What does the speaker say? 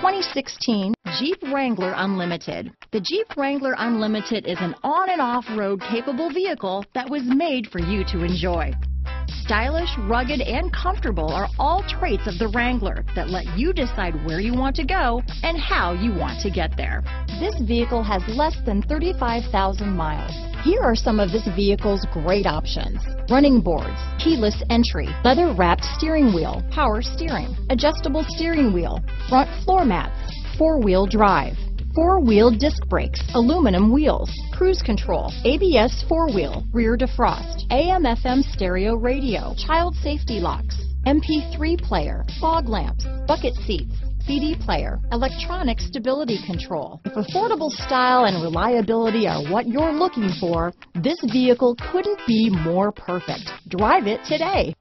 2016 Jeep Wrangler Unlimited. The Jeep Wrangler Unlimited is an on and off-road capable vehicle that was made for you to enjoy. Stylish, rugged, and comfortable are all traits of the Wrangler that let you decide where you want to go and how you want to get there. This vehicle has less than 35,000 miles. Here are some of this vehicle's great options. Running boards, keyless entry, leather wrapped steering wheel, power steering, adjustable steering wheel, front floor mats, four wheel drive, four-wheel disc brakes, aluminum wheels, cruise control, ABS four-wheel, rear defrost, AM FM stereo radio, child safety locks, MP3 player, fog lamps, bucket seats, CD player, electronic stability control. If affordable style and reliability are what you're looking for, this vehicle couldn't be more perfect. Drive it today.